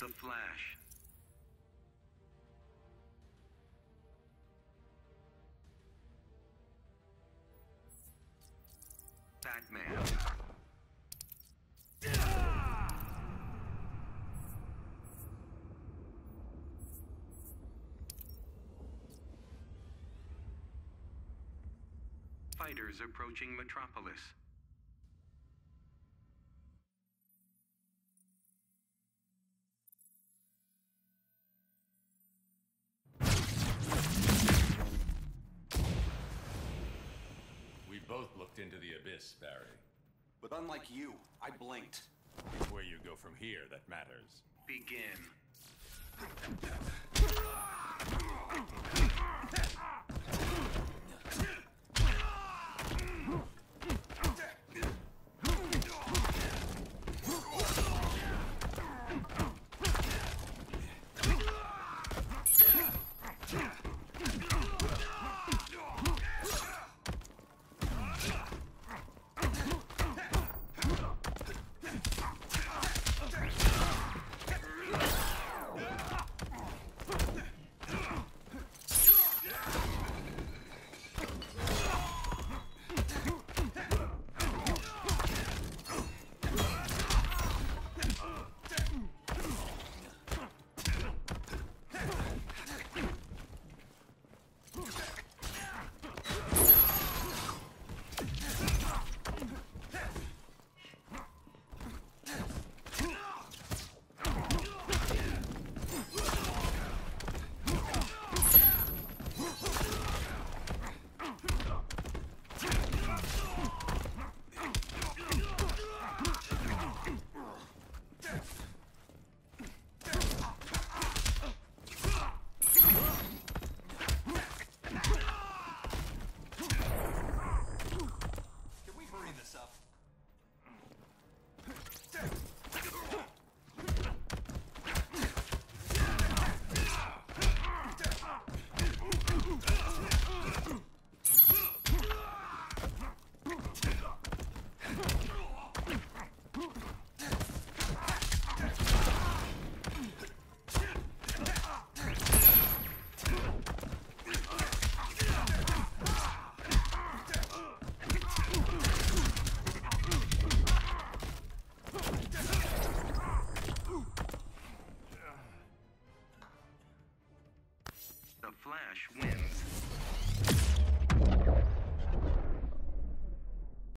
The Flash. Batman. Fighters approaching Metropolis. Looked into the abyss, Barry. But unlike you, I blinked. It's where you go from here that matters. Begin. Flash wins.